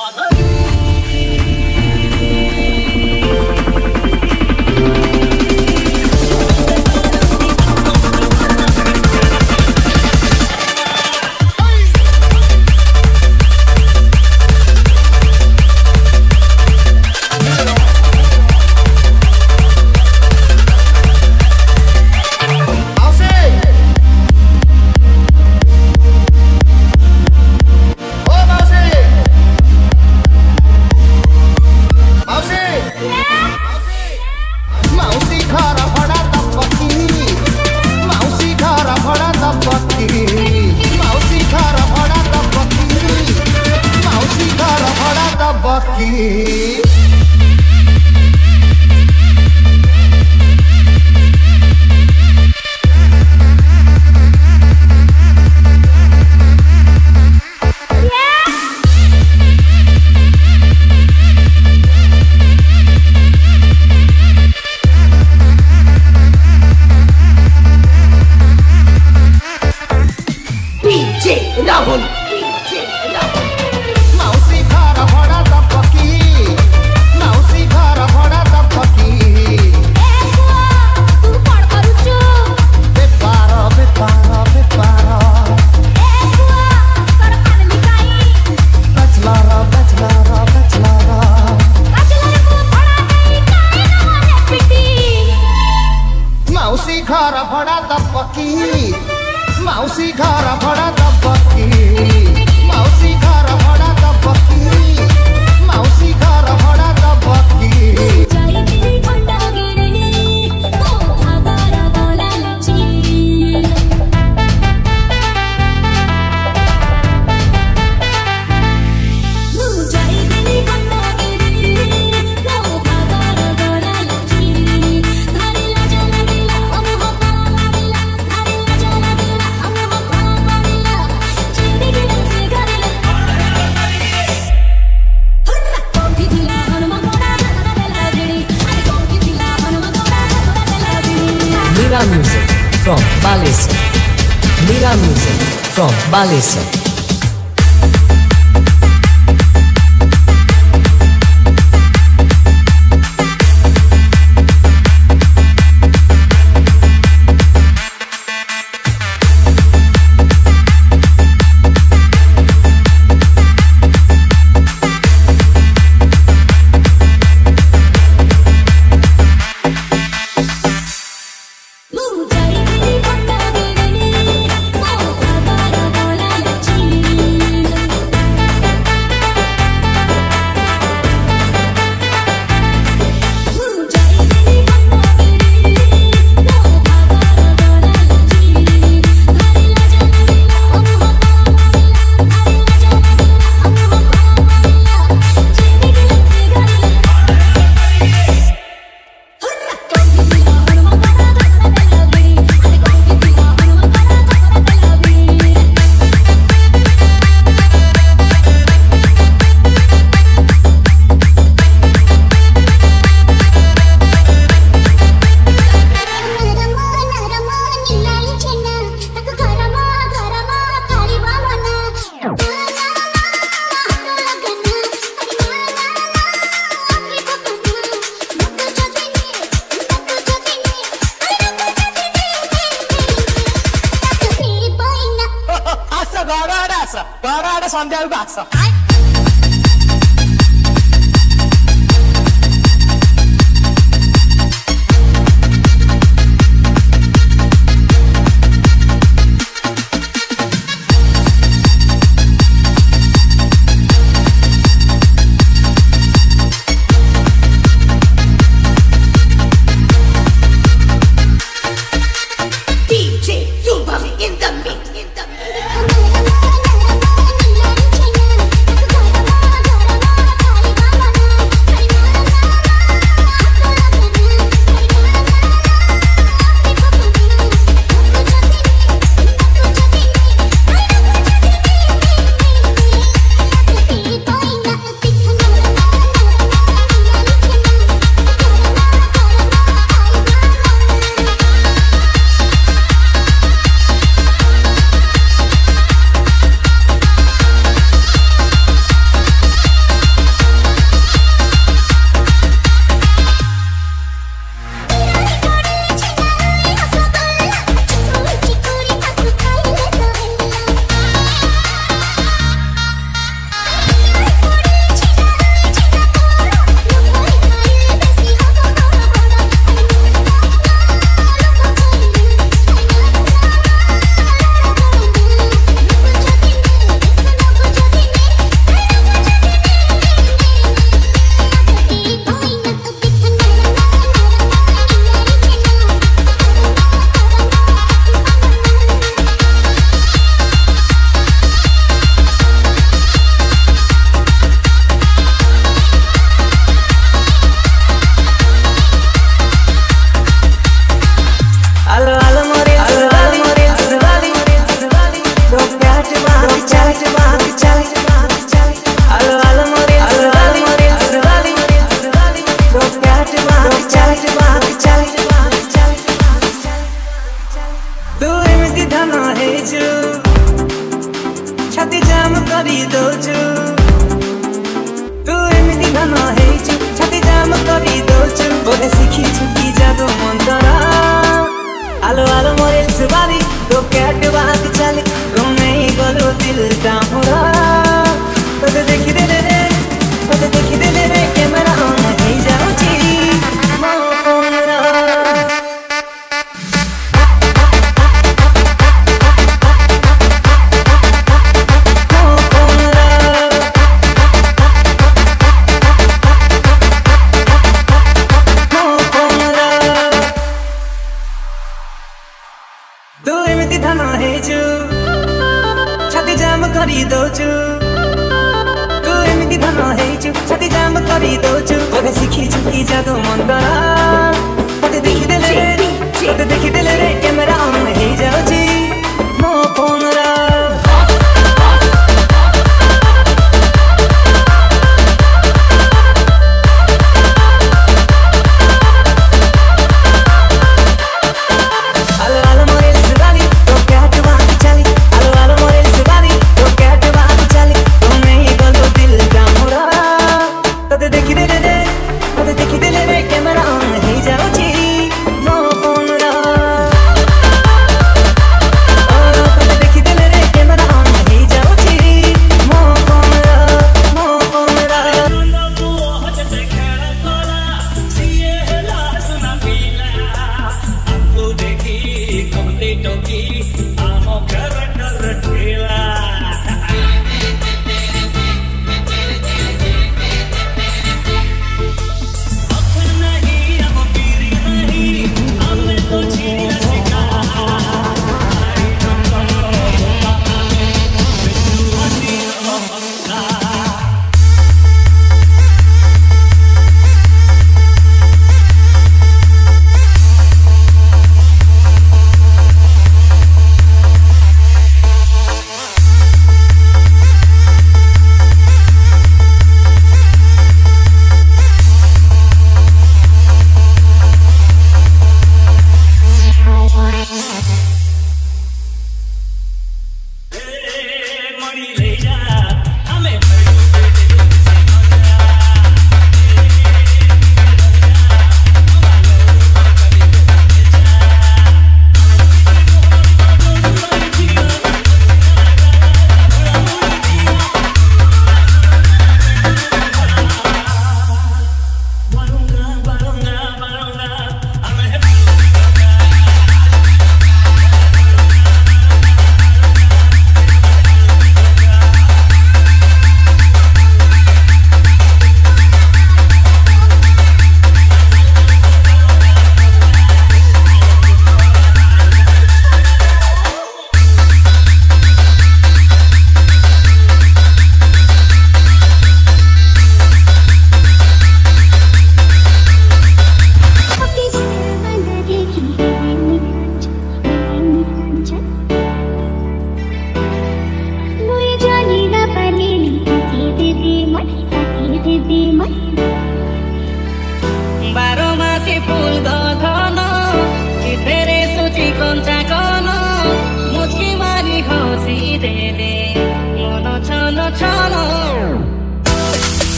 mother.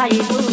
I do.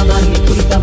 Allah'ın kulübe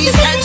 Please